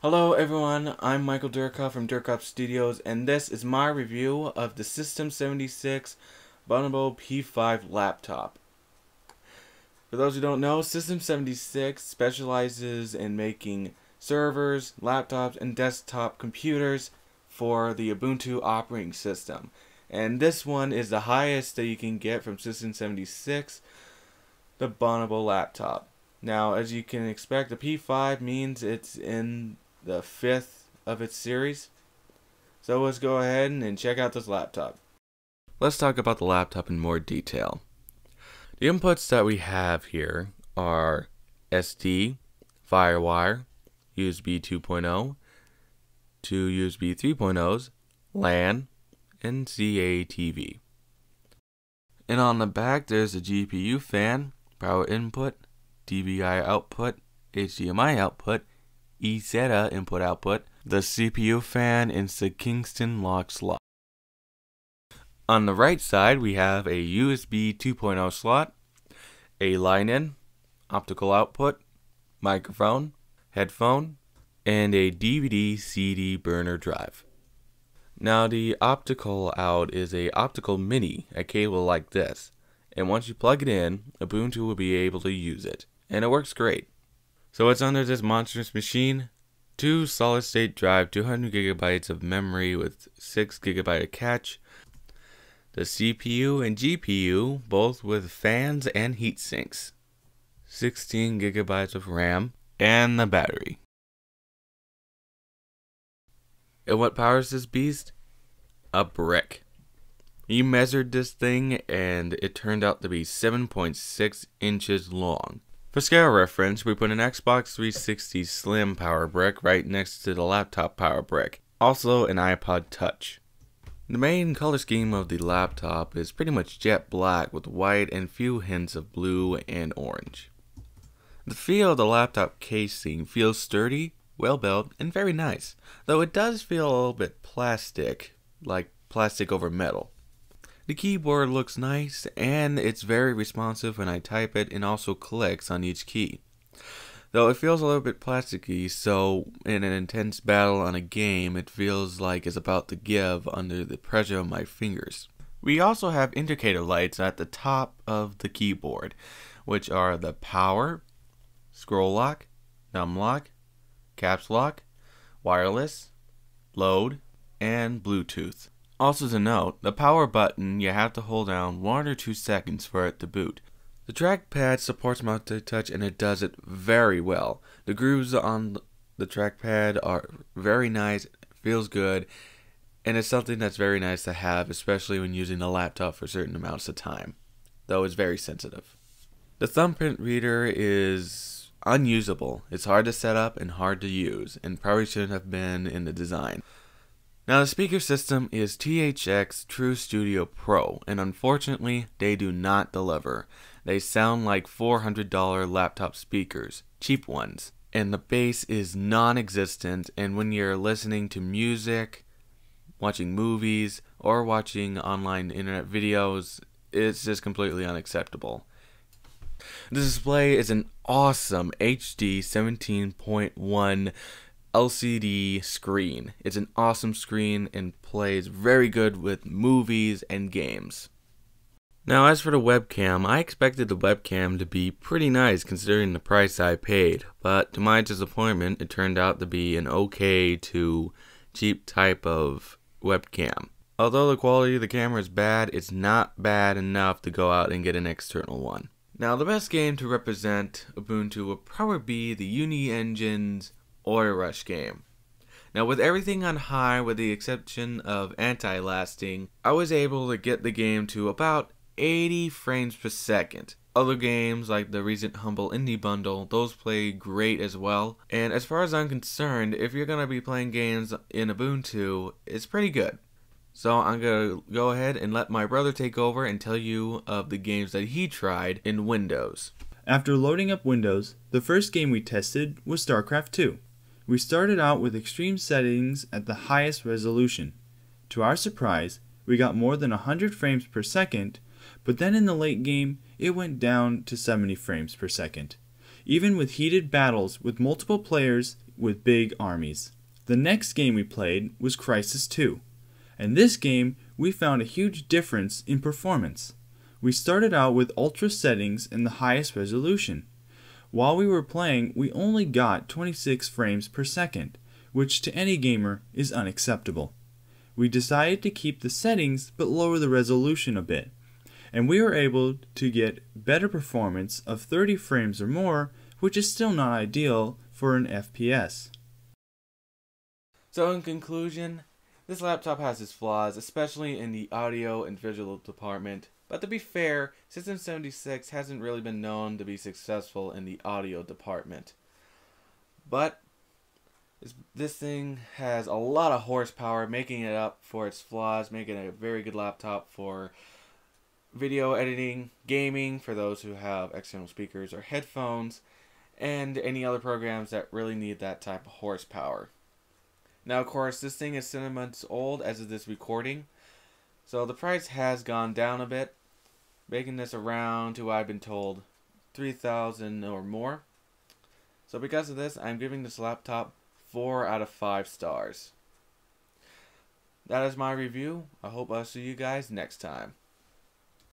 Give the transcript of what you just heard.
Hello everyone, I'm Michael Durkoff from Durkoff Studios and this is my review of the System 76 Bonobo P5 laptop. For those who don't know, System 76 specializes in making servers, laptops, and desktop computers for the Ubuntu operating system. And this one is the highest that you can get from System 76, the Bonobo laptop. Now, as you can expect, the P5 means it's in the fifth of its series. So let's go ahead and check out this laptop. Let's talk about the laptop in more detail. The inputs that we have here are SD, Firewire, USB 2.0, two USB 3.0s, LAN, and CATV. And on the back there's a GPU fan, power input, DVI output, HDMI output, eSATA input output, the CPU fan, and the Kensington lock slot. On the right side we have a USB 2.0 slot, a line in, optical output, microphone, headphone, and a DVD CD burner drive. Now the optical out is a optical mini, a cable like this, and once you plug it in, Ubuntu will be able to use it, and it works great. So what's under this monstrous machine? Two solid state drive, 200 gigabytes of memory with 6 gigabyte of cache, the CPU and GPU both with fans and heat sinks, 16 gigabytes of RAM, and the battery. And what powers this beast? A brick. You measured this thing and it turned out to be 7.6 inches long. For scale reference, we put an Xbox 360 Slim power brick right next to the laptop power brick. Also an iPod Touch. The main color scheme of the laptop is pretty much jet black with white and few hints of blue and orange. The feel of the laptop casing feels sturdy, well built, and very nice, though it does feel a little bit plastic, like plastic over metal. The keyboard looks nice, and it's very responsive when I type it and also clicks on each key. Though it feels a little bit plasticky, so in an intense battle on a game, it feels like it's about to give under the pressure of my fingers. We also have indicator lights at the top of the keyboard, which are the power, scroll lock, num lock, caps lock, wireless, load, and Bluetooth. Also to note, the power button you have to hold down one or two seconds for it to boot. The trackpad supports multi-touch and it does it very well. The grooves on the trackpad are very nice, feels good, and it's something that's very nice to have, especially when using the laptop for certain amounts of time, though it's very sensitive. The thumbprint reader is unusable. It's hard to set up and hard to use, and probably shouldn't have been in the design. Now the speaker system is THX TruStudio Pro, and unfortunately, they do not deliver. They sound like $400 laptop speakers, cheap ones, and the bass is non-existent, and when you're listening to music, watching movies, or watching online internet videos, it's just completely unacceptable. The display is an awesome HD 17.1 LCD screen. It's an awesome screen and plays very good with movies and games. Now as for the webcam, I expected the webcam to be pretty nice considering the price I paid, but to my disappointment it turned out to be an okay to cheap type of webcam. Although the quality of the camera is bad, it's not bad enough to go out and get an external one. Now the best game to represent Ubuntu would probably be the Unigine's Oil Rush game. Now with everything on high with the exception of anti-aliasing, I was able to get the game to about 80 frames per second. Other games like the recent Humble Indie Bundle, those play great as well. And as far as I'm concerned, if you're going to be playing games in Ubuntu, it's pretty good. So I'm going to go ahead and let my brother take over and tell you of the games that he tried in Windows. After loading up Windows, the first game we tested was StarCraft 2. We started out with extreme settings at the highest resolution. To our surprise, we got more than 100 frames per second, but then in the late game, it went down to 70 frames per second. even with heated battles with multiple players with big armies. The next game we played was Crysis 2. In this game, we found a huge difference in performance. We started out with ultra settings and the highest resolution. While we were playing, we only got 26 frames per second, which to any gamer is unacceptable. We decided to keep the settings but lower the resolution a bit, and we were able to get better performance of 30 frames or more, which is still not ideal for an FPS. So, in conclusion, this laptop has its flaws, especially in the audio and visual department. But to be fair, System 76 hasn't really been known to be successful in the audio department. But this thing has a lot of horsepower, making it up for its flaws, making it a very good laptop for video editing, gaming for those who have external speakers or headphones, and any other programs that really need that type of horsepower. Now, of course, this thing is seven months old as of this recording, so the price has gone down a bit, making this around to I've been told 3000 or more. So because of this, I'm giving this laptop 4 out of 5 stars. That is my review. I hope I'll see you guys next time.